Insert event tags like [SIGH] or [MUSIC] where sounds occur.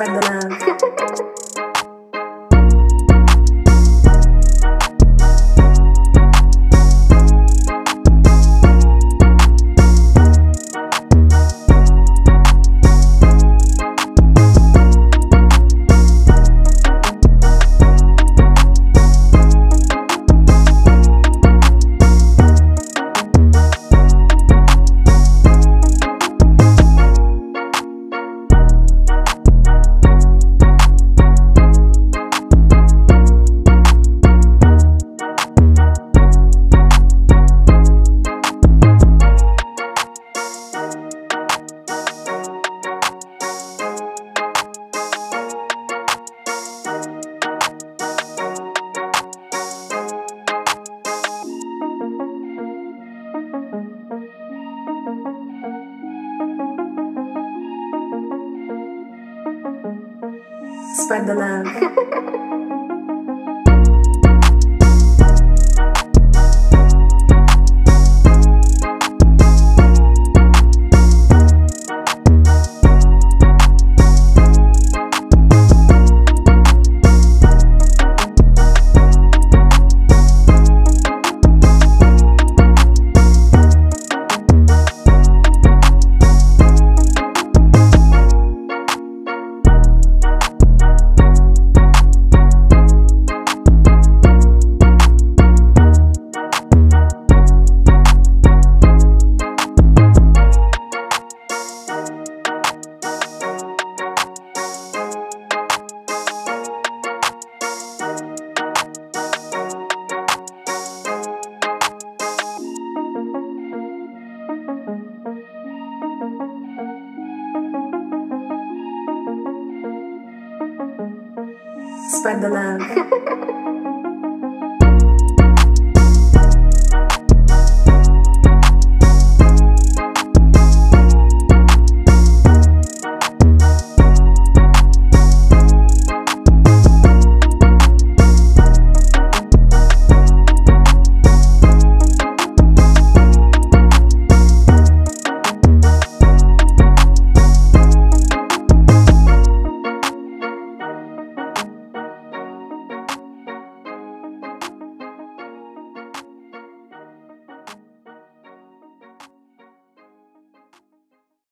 Spread the love. Spread the love. Spread the love. [LAUGHS]